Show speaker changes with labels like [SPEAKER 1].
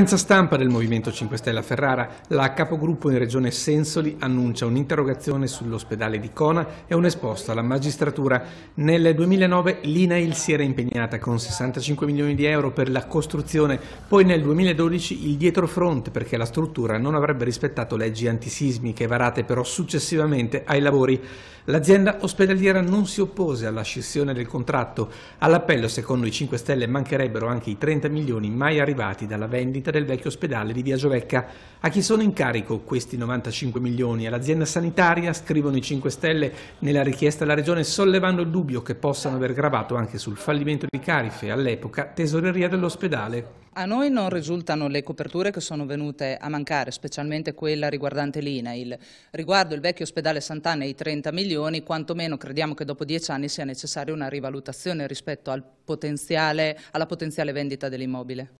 [SPEAKER 1] Conferenza stampa del Movimento 5 Stelle a Ferrara, la capogruppo in regione Sensoli annuncia un'interrogazione sull'ospedale di Cona e un esposto alla magistratura. Nel 2009 l'INAIL si era impegnata con 65 milioni di euro per la costruzione, poi nel 2012 il dietrofront perché la struttura non avrebbe rispettato leggi antisismiche varate però successivamente ai lavori. L'azienda ospedaliera non si oppose alla scissione del contratto. All'appello, secondo i 5 Stelle, mancherebbero anche i 30 milioni mai arrivati dalla vendita del vecchio ospedale di Via Giovecca. A chi sono in carico questi 95 milioni? All'azienda sanitaria, scrivono i 5 Stelle nella richiesta alla Regione, sollevando il dubbio che possano aver gravato anche sul fallimento di Carife, all'epoca tesoreria dell'ospedale.
[SPEAKER 2] A noi non risultano le coperture che sono venute a mancare, specialmente quella riguardante l'INAIL. Riguardo il vecchio ospedale Sant'Anna e i 30 milioni, quantomeno crediamo che dopo dieci anni sia necessaria una rivalutazione rispetto al potenziale, alla potenziale vendita dell'immobile.